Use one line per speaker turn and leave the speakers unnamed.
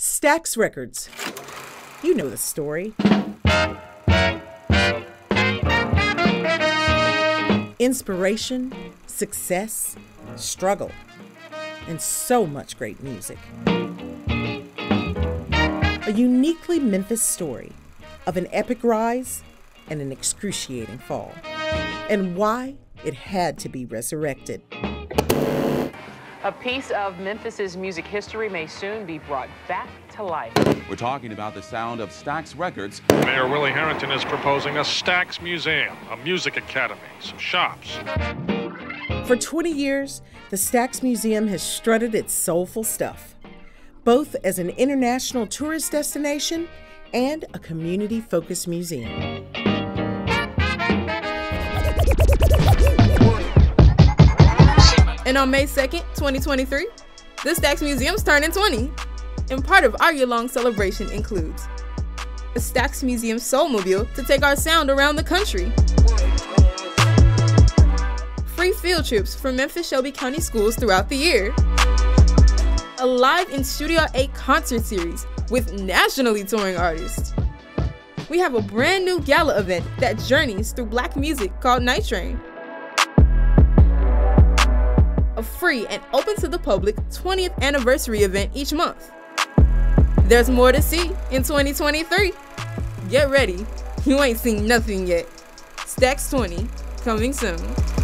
Stax Records. You know the story. Inspiration, success, struggle, and so much great music. A uniquely Memphis story of an epic rise and an excruciating fall, and why it had to be resurrected.
A piece of Memphis's music history may soon be brought back to life.
We're talking about the sound of Stax Records.
Mayor Willie Herenton is proposing a Stax Museum, a music academy, some shops.
For 20 years, the Stax Museum has strutted its soulful stuff, both as an international tourist destination and a community focused museum.
And on May 2nd, 2023, the Stax Museum's turning 20. And part of our year long celebration includes a Stax Museum Soulmobile to take our sound around the country, free field trips for Memphis Shelby County schools throughout the year, a live in Studio A concert series with nationally touring artists. We have a brand new gala event that journeys through black music called Night Train free and open to the public 20th anniversary event each month. There's more to see in 2023. Get ready, you ain't seen nothing yet. Stax 20, coming soon.